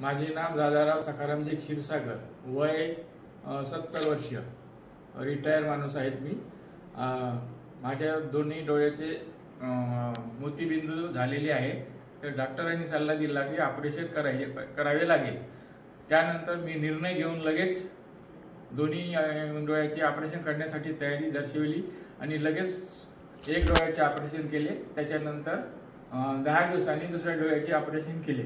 माझे नाव दादाराव सखारामजी क्षीरसागर. वय सत्तर वर्ष. रिटायर माणूस आहेत मी. माझ्या दोन्ही डोळ्याचे मोतीबिंदू झालेले आहे तर डॉक्टरांनी सल्ला दिला की ऑपरेशन करायचे करावे लागेल. त्यानंतर मी निर्णय घेऊन लगेच दोन्ही डोळ्याचे ऑपरेशन करण्यासाठी तयारी दर्शवली आणि लगेच एक डोळ्याचे ऑपरेशन केले. त्याच्यानंतर दहा दिवसांनी दुसऱ्या डोळ्याचे ऑपरेशन केले.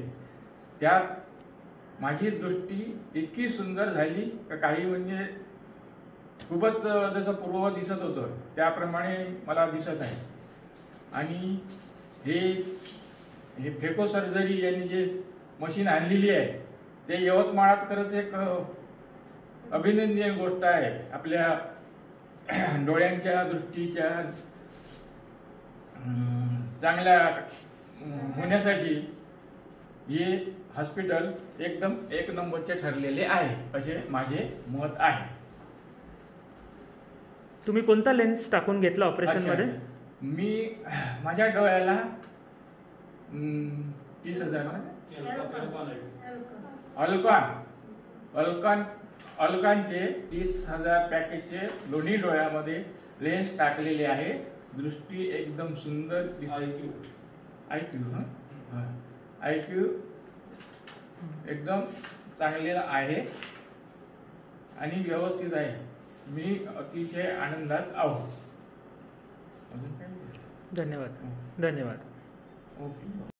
त्यात माझी दृष्टी इतकी सुंदर झाली का काही म्हणजे खूपच जसं पूर्ववत दिसत होतं त्याप्रमाणे मला दिसत आहे. आणि हे हे फेको सर्जरी यांनी जे मशीन आणलेली आहे ते यवतमाळात खरंच एक अभिनंदनीय गोष्ट आहे. आपल्या डोळ्यांच्या दृष्टीच्या चांगल्या होण्यासाठी हे हॉस्पिटल एकदम एक नंबरचे ठरलेले आहे असे माझे मत आहे तुम्ही कोणता लेन्स टाकून घेतला ऑपरेशनमध्ये. मी माझ्या डोळ्याला तीस हजार. अल्कॉन अल्कॉन अल्कॉनचे तीस हजार पॅकेजचे दोन्ही डोळ्यामध्ये लेन्स टाकलेले आहे दृष्टी एकदम सुंदर दिसते आय क्यू। आय क्यू एकदम चांगलेला आहे आणि व्यवस्थित आहे. मी अतिशय आनंदात आहो धन्यवाद. धन्यवाद. ओके.